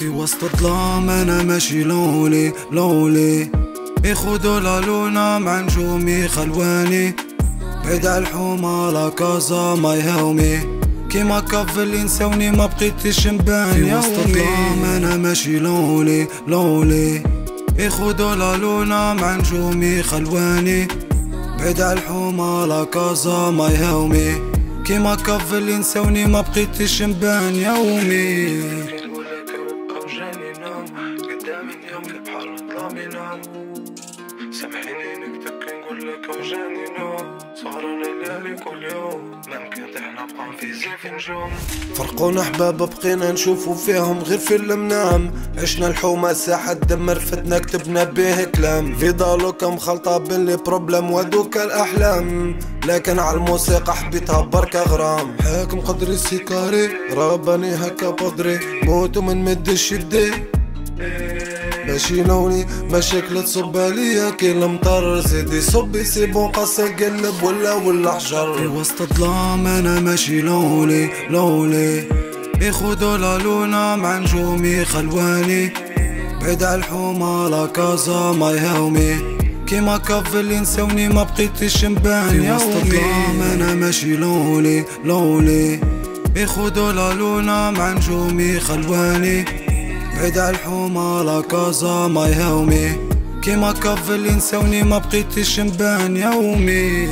في وسط الظلام أنا ماشي لولي لولي. يخدوا لالونا مع نجومي خلواني. بعيد على الحومة لا كازا ما يهومي كيما كاف اللي نساوني ما بقيتش نبان في وسط الظلام أنا ماشي لولي لولي. يخدوا لالونا مع نجومي خلواني. بعيد على الحومة لا كازا ما يهومي كيما كاف اللي نساوني ما بقيتش نبان يومي سامحيني نكتب كي نقولك اوجاني نوم سهران الليالي كل يوم. ممكن إحنا بقى في زيف نجوم. فرقونا أحباب بقينا نشوفوا فيهم غير فيلم نام عشنا الحومة ساحة دم رفتنا كتبنا به كلام. في ضالوك مخلطة بين لي بروبلم ودوك الأحلام. لكن على الموسيقى حبيتها بركة غرام. حاكم قدري السيكاري رباني هكا بودري. موتو من مدش يدي ماشي لوني مشاكل تصب عليا كي المطر زيدي صبي سيبون قصة قلب ولا ولا في حجر وسط الظلام أنا ماشي لولي لولي يخدوا لالونا مع نجومي خلواني بعيد على الحومة لا كازا ما يهومي كيما كاف اللي نساوني ما بقيتش نبان في وسط الظلام أنا ماشي لولي لولي يخدوا لالونا مع نجومي خلواني بعيد على الحومة لا كازا ما يهومي كيما كاف اللي نساوني ما بقيتش نبان يومي.